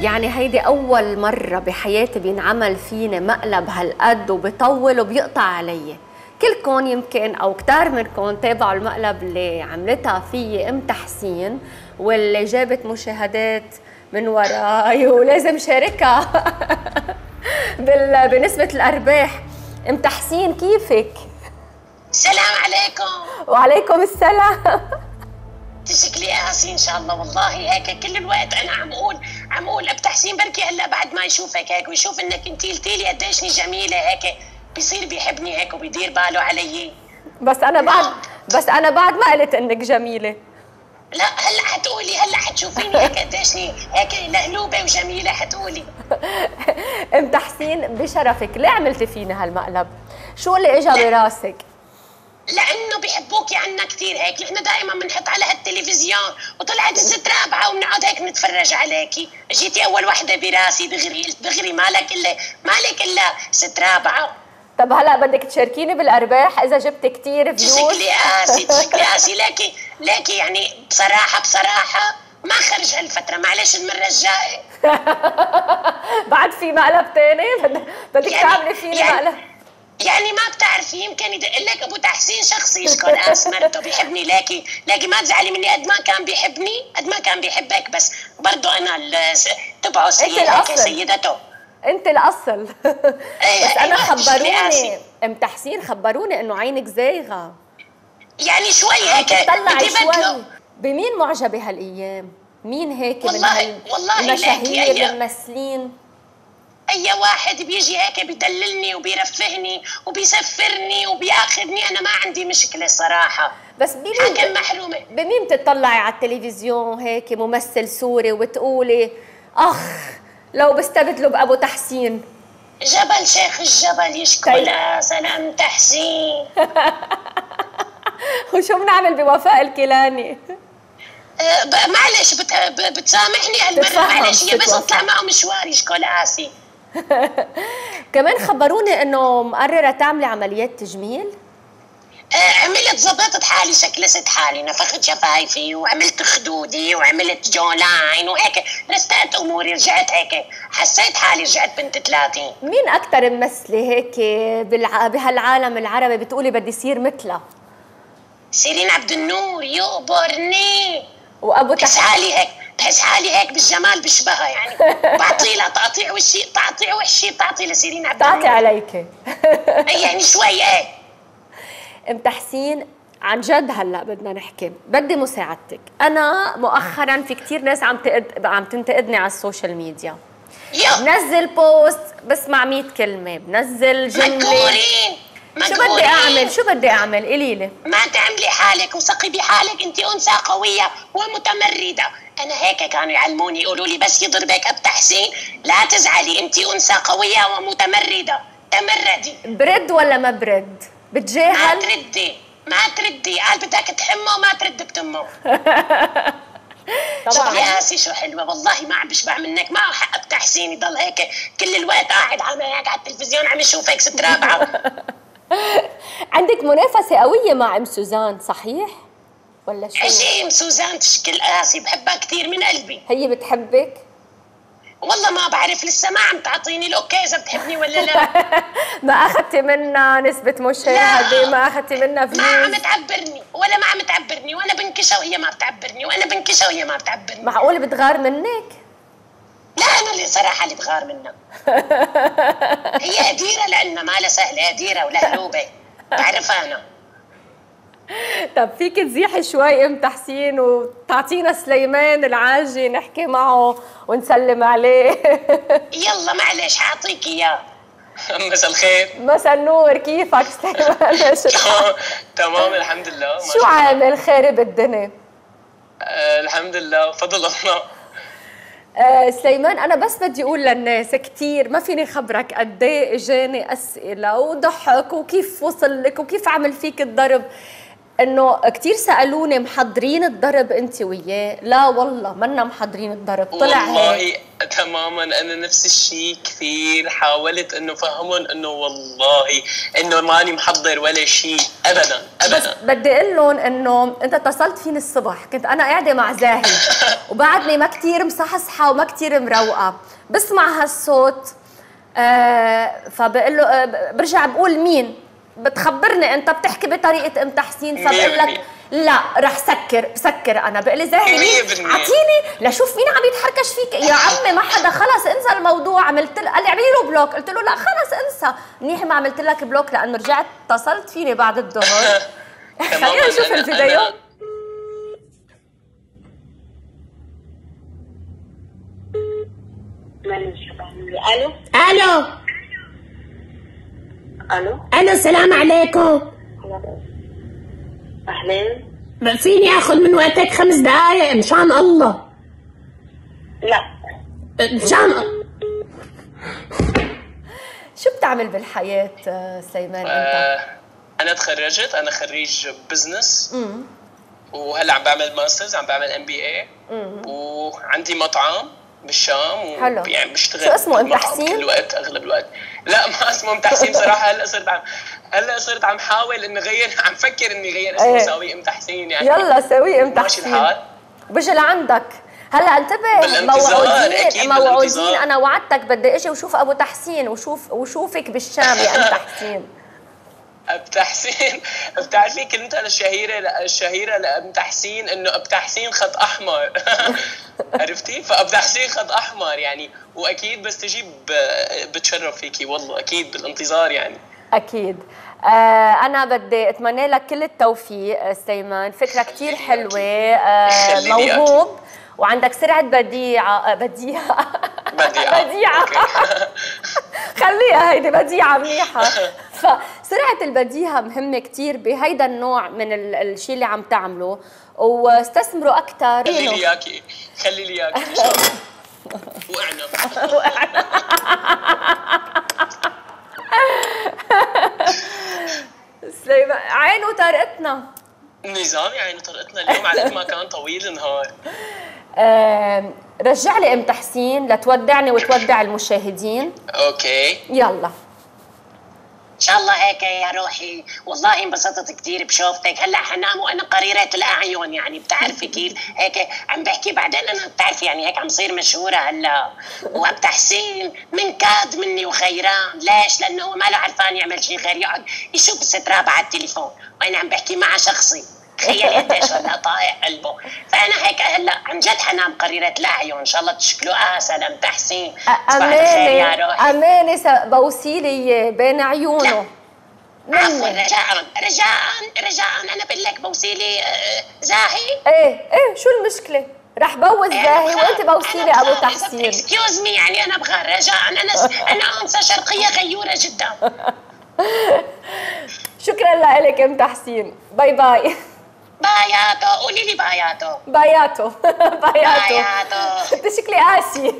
يعني هيدي أول مرة بحياتي بينعمل فيني مقلب هالقد وبطول وبيقطع علي. كلكم يمكن أو كتار منكم تابعوا المقلب اللي عملتها فيي أم تحسين واللي جابت مشاهدات من وراي ولازم شاركها بنسبة الأرباح. أم تحسين كيفك؟ السلام عليكم. وعليكم السلام. تشكلي قاسي إن شاء الله والله هيك كل الوقت أنا عم أقول عم أقول اب تحسين بركي هلا بعد ما يشوفك هيك ويشوف إنك انت قلتي لي قديشني جميلة هيك بصير بيحبني هيك وبيدير باله علي. بس أنا بعد بس أنا بعد ما قلت إنك جميلة. لا هلا حتقولي هلا حتشوفيني هيك قديشني هيك لهلوبه وجميلة حتقولي. أم تحسين بشرفك ليه عملتي فينا هالمقلب؟ شو اللي اجى براسك؟ لأنه بيحبوكي عنا كثير هيك نحن دائما بنحط على هالتلفزيون وطلعت الست رابعة وبنقعد هيك نتفرج عليكي. جيتي أول وحدة براسي دغري دغري مالك الا مالك إلا ست رابعة. طب هلا بدك تشاركيني بالأرباح؟ إذا جبت كثير views. شكلي قاسي شكلي قاسي. لكن لكن يعني بصراحه بصراحة ما خرج هالفترة. معلش المرة الجاية. بعد في مقلب ثاني بدك يعني تعملي فيني يعني مقلب؟ يعني ما بتعرفي يمكن يدق لك أبو تحسين شخصي يشكر اسمرته بيحبني لكن لكن ما تزعلي مني قد ما كان بيحبني قد ما كان بيحبك بس برضه أنا تبعه سيدك سيدته. أنت الأصل. إيه بس أنا خبروني أم تحسين خبروني إنه عينك زايغة. يعني شوي هيك طلعي شوي. بمين معجبة هالايام مين هيك والله من والله المشاهير الممثلين. أي واحد بيجي هيك بيدللني وبيرفهني وبيسفرني وبياخذني أنا ما عندي مشكلة صراحة. بس بمين حكم محرومة. بمين بتطلعي على التلفزيون هيك ممثل سوري وتقولي أخ لو بستبدلوا بأبو تحسين؟ جبل شيخ الجبل يشكو لا سلام تحسين. وشو بنعمل بوفاء الكيلاني؟ أه معلش بت... بتسامحني هالمرة؟ معلش هي بس اطلع معه مشوار يشكو لآسي. كمان خبروني إنه مقررة تعملي عمليات تجميل؟ آه عملت ظبطت حالي شكلست حالي نفخت شفايفي وعملت خدودي وعملت جولاين وهيك. رستقت أموري رجعت هيك. حسيت حالي رجعت بنت 30 مين أكثر ممثلة هيك بالع... بهالعالم العربي بتقولي بدي صير مثلها؟ سيرين عبد النور يقبرني. وأبو تحس حالي هيك. بحس حالي هيك بالجمال بشبهها يعني. بعطي لها تقطيع وشي تقطيع وحشي بتعطي لسيرين عبد تعطي عليك. يعني شوي إيه. أم تحسين عن جد هلأ بدنا نحكي. بدي مساعدتك. أنا مؤخرا في كثير ناس عم تقد... عم تنتقدني على السوشيال ميديا. بنزل بوست بسمع 100 كلمة بنزل جملة. مدكورين شو بدي أعمل؟ شو بدي أعمل؟ قولي لي. ما تعملي حالك وثقي بحالك. أنت أنثى قوية ومتمردة. أنا هيك كانوا يعلموني. يقولوا لي بس يضربك اب تحسين لا تزعلي. أنت أنثى قوية ومتمردة. تمردي. برد ولا ما برد؟ بتجاهل؟ ما تردي. ما تردي. قال بدك تحمه ما ترد بتمه. طبعا. يا قاسي شو حلوة؟ والله ما عم بشبع منك. معه حق بتحسين. يضل هيك كل الوقت قاعد عم هيك على التلفزيون عم يشوفك ست رابعه عندك منافسة قوية مع أم سوزان صحيح؟ ولا شو؟ عجيم سوزان؟ تشكل قاسي بحبها كثير من قلبي. هي بتحبك؟ والله ما بعرف لسه ما عم تعطيني ال okay إذا بتحبني ولا لا. ما أخذتي منها نسبة مشاهدة ما أخذتي منها views ما عم تعبرني ولا ما عم تعبرني وأنا بنكشها وهي ما بتعبرني وأنا بنكشها وهي ما بتعبرني. معقول بتغار منك؟ لا أنا اللي صراحة اللي بغار منها هي قديره لانها ما لها سهله قديره ولهلوبه بعرفها أنا. طب فيك تزيحي شوي أم تحسين وتعطينا سليمان العاجي نحكي معه ونسلم عليه. يلا معلش حاعطيك إياه. مساء الخير. مساء النور كيفك سليمان؟ تمام الحمد لله. شو عامل؟ خارب الدنيا آه الحمد لله. فضل الله. آه سليمان أنا بس بدي أقول للناس كثير ما فيني خبرك قد إيه إجاني أسئلة وضحك وكيف وصل لك وكيف عمل فيك الضرب. إنه كثير سألوني محضرين الضرب أنت وياه؟ لا والله منا محضرين الضرب طلع والله هيك تماما أنا نفس الشيء كثير حاولت إنه فهمهم إنه والله إنه ماني محضر ولا شيء ابدا بس ابدا. بدي أقول لهم إنه أنت اتصلت فيني الصبح كنت أنا قاعدة مع زاهي. وبعدني ما كثير مصحصحه وما كثير مروقة. بسمع هالصوت آه فبقول له آه برجع بقول مين؟ بتخبرني أنت بتحكي بطريقة أم تحسين؟ فبقول لك. لا رح سكر بكر أنا. بقول لي زاهي. أعطيني لشوف مين عم يتحركش فيك. يا عمي ما حدا. خلص انسى الموضوع. عملت له قال لي اعملي له block. قلت له لا خلص انسى. منيح ما عملت لك block لأنه رجعت اتصلت فيني بعد الظهر. خلينا نشوف الفيديو. ألو؟ ألو. ألو؟ ألو السلام عليكم. أهلين. فيني آخذ من وقتك خمس دقايق مشان الله. لا. مشان شو بتعمل بالحياة آه، سليمان أنت؟ آه، أنا تخرجت أنا خريج business وهلأ عم بعمل masters عم بعمل MBA وعندي مطعم. بالشام حلو. يعني بشتغل شو اسمه، ام تحسين؟ كل الوقت أغلب الوقت. لا ما اسمه ام تحسين صراحة هلا صرت عم هلا صرت عم حاول إني غير عم فكر إني غير اسمه إيه. ساوي إم تحسين يعني. يلا سوي إم ماشي تحسين. الحال. بجي لعندك. هلا انتبه. موعودين. موعودين. أنا وعدتك بدي أجي وشوف أبو تحسين وشوف وشوفك بالشام يا أم تحسين. اب تحسين بتعرفي كلمتها الشهيرة الشهيرة لأم تحسين إنه اب تحسين خط أحمر. عرفتي؟ فاب تحسين خط أحمر يعني. وأكيد بستجيب ب- بتشرف فيكي والله أكيد بالانتظار يعني. أكيد. آه أنا بدي أتمنى لك كل التوفيق آه، سليمان. فكرة كتير حلوة آه موهوب. وعندك سرعة بديعة بديعة. بديعة. بديعة. أوكي. خليها هيدي بديعة منيحة. فسرعه البديهة مهمة كتير بهيدا النوع من ال- الشيء اللي عم تعمله واستثمروا أكثر خلي لي إياكي. خلي لي إياكي. الله. وقعنا. سليمان عينه طرقتنا نظام يعني طرقتنا اليوم على قد ما كان طويل النهار. رجع لي ام تحسين لتودعني وتودع المشاهدين. okay. يلا. إن شاء الله هيك يا روحي. والله انبسطت كثير بشوفتك. هلأ حنام وأنا قريره الأعين يعني بتعرفي كيف هيك عم بحكي. بعدين أنا بتعرفي يعني هيك عم صير مشهورة هلأ. وأبو تحسين من كاد مني وخيران. ليش؟ لأنه هو ما له عرفان يعمل شيء غير يقعد يشوف الست رابعة على التليفون. وأنا عم بحكي مع شخصي. تخيلي قديش طايع قلبه فأنا هيك هلا عن جد حنام قريره الاعين إن شاء الله تشكلوا. آه سلام تحسين. أمانة أمانة إياه بين عيونه. عفوا رجاء رجاء رجاء. أنا بقول لك بوصيلي آه، زاهي. إيه إيه شو المشكلة؟ رح بوس زاهي وأنت بوسيلي أبو تحسين. excuse me يعني أنا أبغى رجاء أنا أنا أنثى شرقية غيورة جدا. شكرا لك أم تحسين. bye bye. باياتو قولي لي باياتو باياتو باياتو انت شكلي قاسي